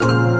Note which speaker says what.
Speaker 1: you